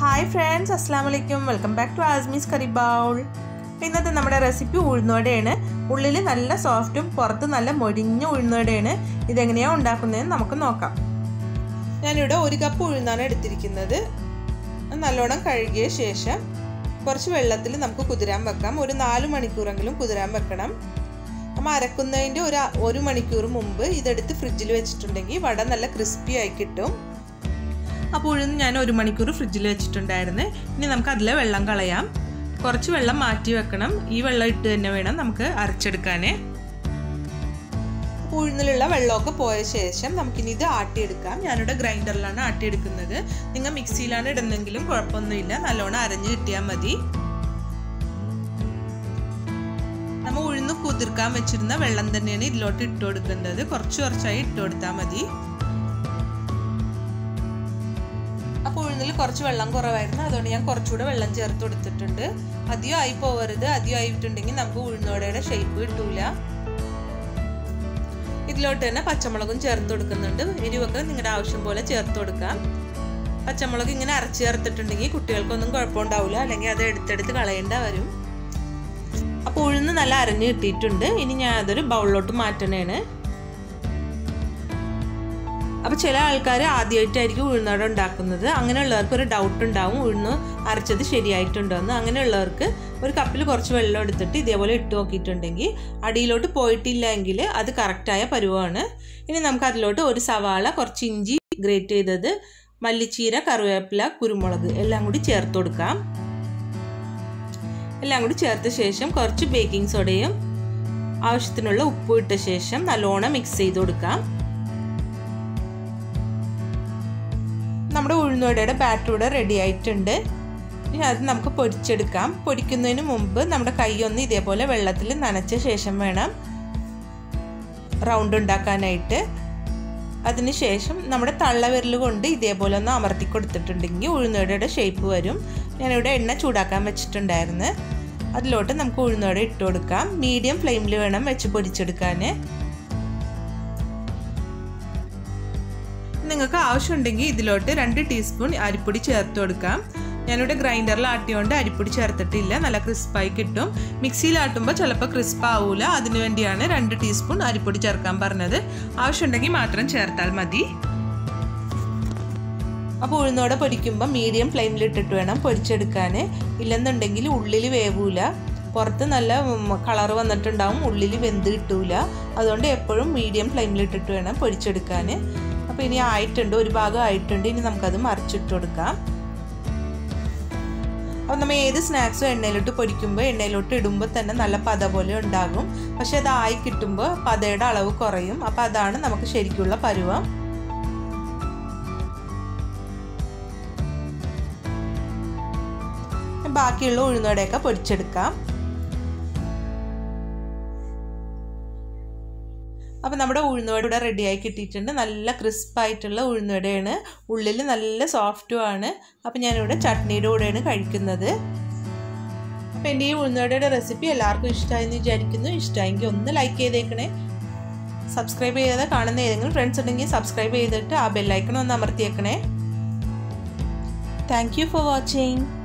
Hi friends അസ്സാം വലൈക്കും welcome back to Asmi's curry bowl ഇന്നത്തെ നമ്മുടെ റെസിപ്പി ഉഴുന്നുവടയാണ്. ഉള്ളിൽ നല്ല സോഫ്റ്റും പുറത്ത് നല്ല മൊരിഞ്ഞ ഉഴുന്നുവടയാണ്. ഇതെങ്ങനെയാണ് ഉണ്ടാക്കുന്നതെന്ന് നമുക്ക് നോക്കാം. ഞാനിവിടെ ഒരു കപ്പ് ഉഴുന്നാണ് എടുത്തിരിക്കുന്നത്. നല്ലോണം കഴുകിയ ശേഷം കുറച്ച് വെള്ളത്തിൽ നമുക്ക് കുതിരാൻ വെക്കാം. ഒരു നാല് മണിക്കൂറെങ്കിലും കുതിരാൻ വെക്കണം. നമ്മൾ അരക്കുന്നതിന്റെ ഒരു ഒരു മണിക്കൂർ മുമ്പ് ഇതെടുത്ത് ഫ്രിഡ്ജിൽ വെച്ചിട്ടുണ്ടെങ്കിൽ വട നല്ല ക്രിസ്പി ആയി കിട്ടും. അപ്പോൾ ഞാൻ ഒരു മണിക്കൂർ ഫ്രിഡ്ജിൽ വെച്ചിട്ടുണ്ടായിരുന്നു. ഇനി നമുക്ക് അതിലെ വെള്ളം കളയാം. കുറച്ച് വെള്ളം മാറ്റി വെക്കണം. ഈ വെള്ളം ഇട്ട് തന്നെ വേണം നമുക്ക് അരച്ചെടുക്കാനേ. ഉഴുന്നിലുള്ള വെള്ളമൊക്കെ പോയ ശേഷം നമുക്കിനി ഇത് ആട്ടിയെടുക്കാം. ഞാനിവിടെ ഗ്രൈൻഡറിലാണ് ആട്ടിയെടുക്കുന്നത്. നിങ്ങൾ മിക്സിയിലാണ് ഇടുന്നെങ്കിലും കുഴപ്പമൊന്നുമില്ല. നല്ലോണം അരഞ്ഞു കിട്ടിയാൽ മതി. നമ്മൾ ഉഴുന്ന് കുതിർക്കാൻ വെച്ചിരുന്ന വെള്ളം തന്നെയാണ് ഇതിലോട്ട് ഇട്ട് കൊടുക്കേണ്ടത്. കുറച്ച് കുറച്ചായി ഇട്ട് കൊടുത്താൽ മതി. അപ്പോൾ ഉഴുന്നിൽ കുറച്ച് വെള്ളം കുറവായിരുന്നു. അതുകൊണ്ട് ഞാൻ കുറച്ചുകൂടെ വെള്ളം ചേർത്ത് കൊടുത്തിട്ടുണ്ട്. അധികം ആയി പോവരുത്. അധികം ആയിട്ടുണ്ടെങ്കിൽ നമുക്ക് ഉഴുന്നോടയുടെ ഷേപ്പ് കിട്ടൂല. ഇതിലോട്ട് തന്നെ പച്ചമുളകും ചേർത്ത് കൊടുക്കുന്നുണ്ട്. എരിവൊക്കെ നിങ്ങളുടെ ആവശ്യം പോലെ ചേർത്ത് കൊടുക്കാം. പച്ചമുളക് ഇങ്ങനെ അരച്ച് ചേർത്തിട്ടുണ്ടെങ്കിൽ കുട്ടികൾക്കൊന്നും കുഴപ്പമുണ്ടാവില്ല അല്ലെങ്കിൽ അത് എടുത്തെടുത്ത് കളയേണ്ട വരും. അപ്പോൾ ഉഴുന്ന് നല്ല അരഞ്ഞ് കിട്ടിയിട്ടുണ്ട്. ഇനി ഞാൻ അതൊരു ബൗളിലോട്ട് മാറ്റണേണ്. അപ്പോൾ ചില ആൾക്കാർ ആദ്യമായിട്ടായിരിക്കും ഉഴുന്നട ഉണ്ടാക്കുന്നത്. അങ്ങനെയുള്ളവർക്ക് ഒരു ഡൗട്ട് ഉണ്ടാവും. ഉഴുന്ന് അരച്ചത് ശരിയായിട്ടുണ്ടോ എന്ന്. അങ്ങനെയുള്ളവർക്ക് ഒരു കപ്പിൽ കുറച്ച് വെള്ളം എടുത്തിട്ട് ഇതേപോലെ ഇട്ട് നോക്കിയിട്ടുണ്ടെങ്കിൽ അടിയിലോട്ട് പോയിട്ടില്ല എങ്കിൽ അത് കറക്റ്റായ പരുവമാണ് ഇനി നമുക്ക് അതിലോട്ട് ഒരു സവാള കുറച്ച് ഇഞ്ചി ഗ്രേറ്റ് ചെയ്തത് മല്ലിച്ചീര കറിവേപ്പില കുരുമുളക് എല്ലാം കൂടി ചേർത്ത് കൊടുക്കാം. എല്ലാം കൂടി ചേർത്ത ശേഷം കുറച്ച് ബേക്കിംഗ് സോഡയും ആവശ്യത്തിനുള്ള ഉപ്പും ഇട്ട ശേഷം നല്ലോണം മിക്സ് ചെയ്ത് കൊടുക്കാം. നമ്മുടെ ഉഴുന്നുവടയുടെ ബാറ്റർ ഇവിടെ റെഡി ആയിട്ടുണ്ട്. ഇനി അത് നമുക്ക് പൊരിച്ചെടുക്കാം. പൊരിക്കുന്നതിന് മുമ്പ് നമ്മുടെ കൈയൊന്ന് ഇതേപോലെ വെള്ളത്തിൽ നനച്ച ശേഷം വേണം റൗണ്ട് ഉണ്ടാക്കാനായിട്ട്. അതിനുശേഷം നമ്മുടെ തള്ളവിരൽ കൊണ്ട് ഇതേപോലെ ഒന്ന് അമർത്തി കൊടുത്തിട്ടുണ്ടെങ്കിൽ ഉഴുന്നുവടയുടെ ഷേപ്പ് വരും. ഞാനിവിടെ എണ്ണ ചൂടാക്കാൻ വെച്ചിട്ടുണ്ടായിരുന്നു. അതിലോട്ട് നമുക്ക് ഉഴുന്നുവട ഇട്ട് കൊടുക്കാം. മീഡിയം ഫ്ലെയിമിൽ വേണം വെച്ച് പൊരിച്ചെടുക്കാൻ. നിങ്ങൾക്ക് ആവശ്യമുണ്ടെങ്കിൽ ഇതിലോട്ട് രണ്ട് ടീസ്പൂൺ അരിപ്പൊടി ചേർത്ത് കൊടുക്കാം. ഞാനിവിടെ ഗ്രൈൻഡറിൽ ആട്ടിയോണ്ട് അരിപ്പൊടി ചേർത്തിട്ടില്ല. നല്ല ക്രിസ്പായി കിട്ടും. മിക്സിയിൽ ആട്ടുമ്പോൾ ചിലപ്പോൾ ക്രിസ്പ് ആവൂല. അതിനു വേണ്ടിയാണ് രണ്ട് ടീസ്പൂൺ അരിപ്പൊടി ചേർക്കാൻ പറഞ്ഞത്. ആവശ്യമുണ്ടെങ്കിൽ മാത്രം ചേർത്താൽ മതി. അപ്പോൾ ഉഴുന്നോടെ പൊരിക്കുമ്പോൾ മീഡിയം ഫ്ലെയിമിലിട്ടിട്ട് വേണം പൊരിച്ചെടുക്കാൻ ഇല്ലെന്നുണ്ടെങ്കിൽ ഉള്ളിൽ വേവൂല. പുറത്ത് നല്ല കളർ വന്നിട്ടുണ്ടാവും. ഉള്ളിൽ വെന്ത് കിട്ടൂല. അതുകൊണ്ട് എപ്പോഴും മീഡിയം ഫ്ലെയിമിലിട്ടിട്ട് വേണം പൊരിച്ചെടുക്കാൻ അപ്പോൾ ഇനി ആയിട്ടുണ്ട് ഒരു ഭാഗം ആയിട്ടുണ്ട്. ഇനി നമുക്കത് മറിച്ചിട്ട് കൊടുക്കാം. അപ്പോൾ നമ്മൾ ഏത് സ്നാക്സും എണ്ണയിലോട്ട് പൊരിക്കുമ്പോൾ എണ്ണയിലോട്ട് ഇടുമ്പോൾ തന്നെ നല്ല പത പോലെ ഉണ്ടാകും. പക്ഷെ അതായി കിട്ടുമ്പോൾ പതയുടെ അളവ് കുറയും. അപ്പോൾ അതാണ് നമുക്ക് ശരിക്കുള്ള പരുവം. ബാക്കിയുള്ള ഉഴുന്നോടെയൊക്കെ പൊരിച്ചെടുക്കാം. അപ്പോൾ നമ്മുടെ ഉഴുന്നുവട ഇവിടെ റെഡിയായി കിട്ടിയിട്ടുണ്ട്. നല്ല ക്രിസ്പായിട്ടുള്ള ഉഴുന്നുവടയാണ്. ഉള്ളിൽ നല്ല സോഫ്റ്റും ആണ്. അപ്പോൾ ഞാനിവിടെ ചട്നിയുടെ കൂടെയാണ് കഴിക്കുന്നത്. അപ്പോൾ എന്റെ ഈ ഉഴുന്നുവടയുടെ റെസിപ്പി എല്ലാവർക്കും ഇഷ്ടമായെന്ന് വിചാരിക്കുന്നു. ഇഷ്ടമായെങ്കിൽ ഒന്ന് ലൈക്ക് ചെയ്തേക്കണേ. സബ്സ്ക്രൈബ് ചെയ്യാതെ കാണുന്ന ഏതെങ്കിലും ഫ്രണ്ട്സ് ഉണ്ടെങ്കിൽ സബ്സ്ക്രൈബ് ചെയ്തിട്ട് ആ ബെല്ലൈക്കൺ ഒന്ന് അമർത്തിയേക്കണേ. Thank you for watching